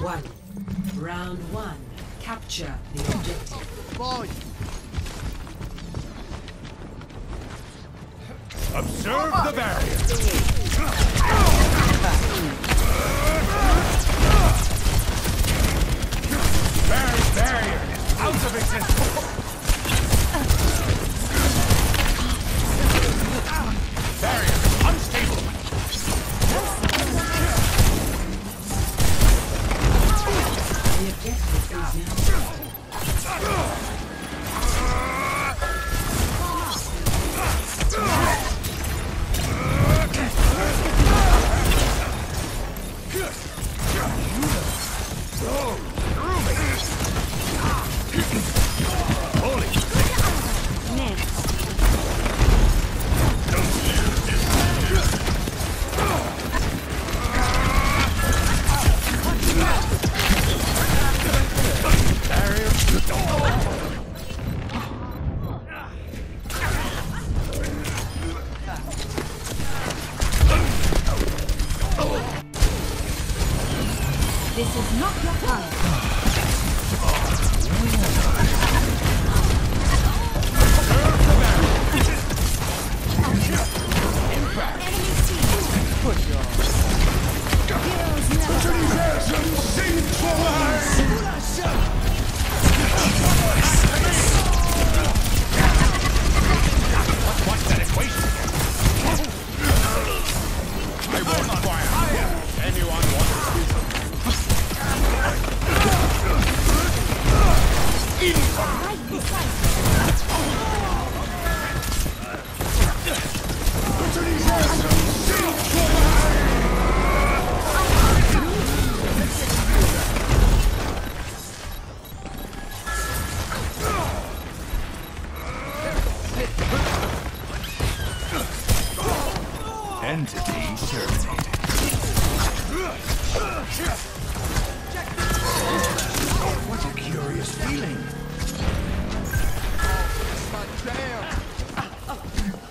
One. Round one. Capture the objective. Boy, Observe the barrier. Barrier, barrier, out of existence. This is not your time. Entity terminated. What a curious feeling. damn.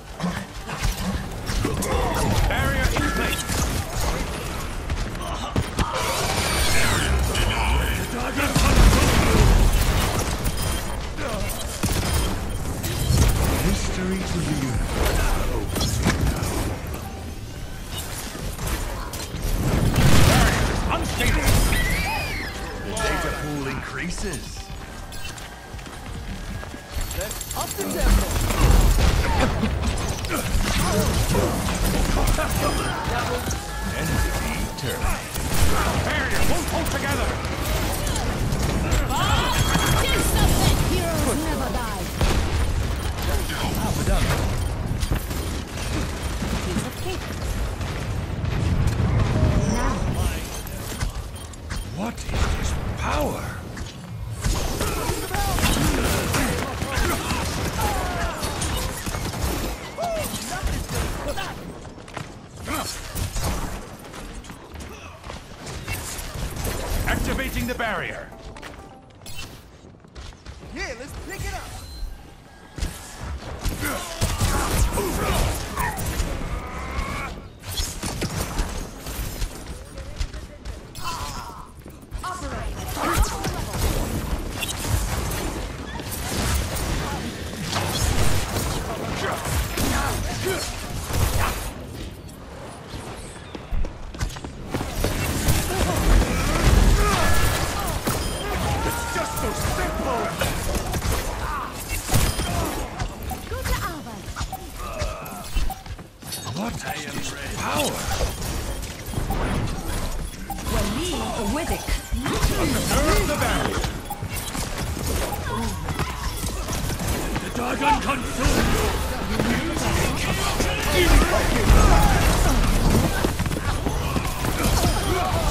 What is this power? Activating the barrier. Yeah, let's pick it up. Dragon consumed.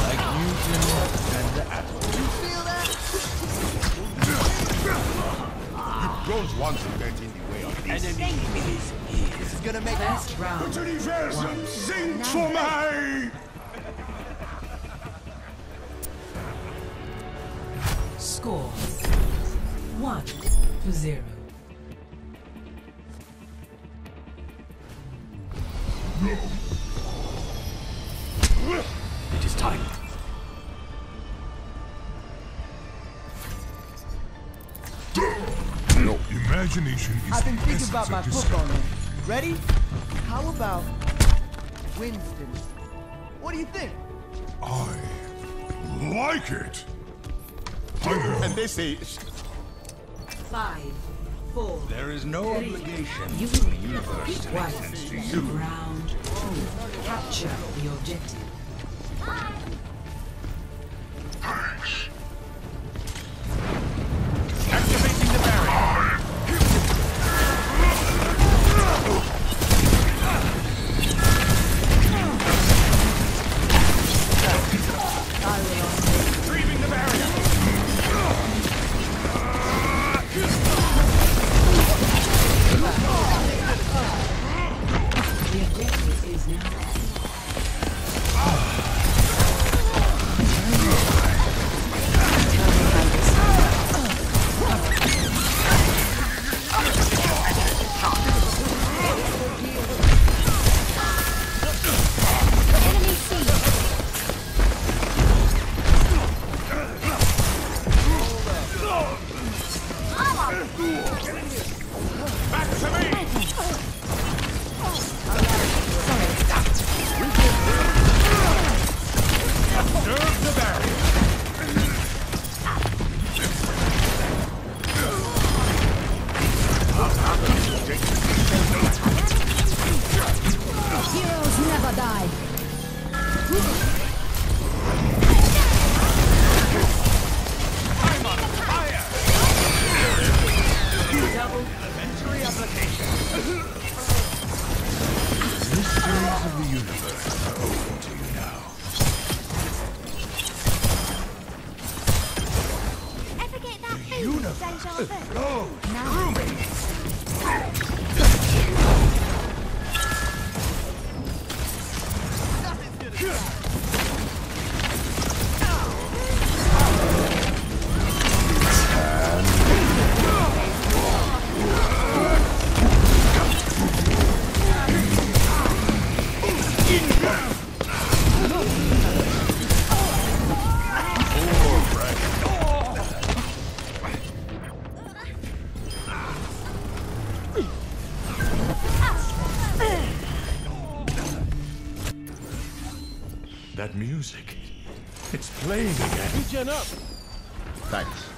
Like Newton and the atom. You feel that? Don't want to get in the way of this. This is gonna make First round. Universum, sing for me! Score. One to zero. It is time. No. Imagination is I've been thinking about my book on it. Ready? How about Winston? What do you think? I like it. And they say five four, there is no obligation You to the universe to make sense to you. Round two. Capture the objective. Playing again. Gen up. Thanks.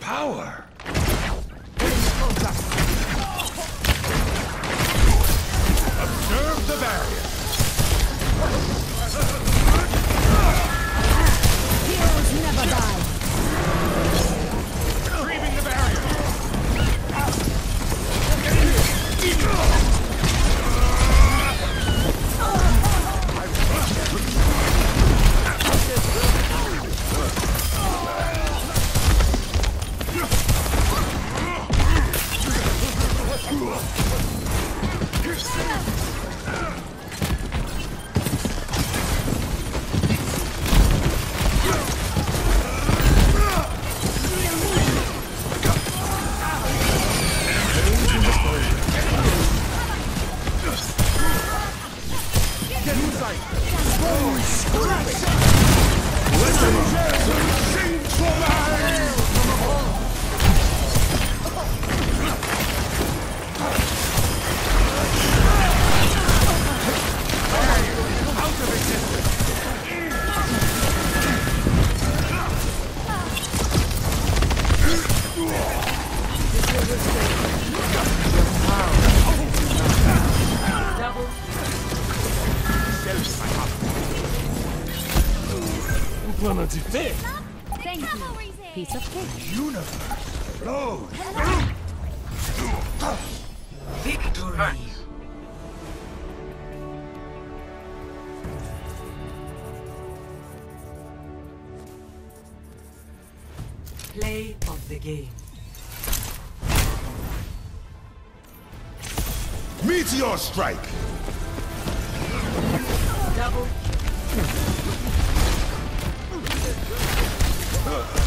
Power? Observe the barrier. Heroes never die. Gonna defend. Thank you. Piece of cake. Universe. Flows. Victory. Play of the game. Meteor strike! Double Look.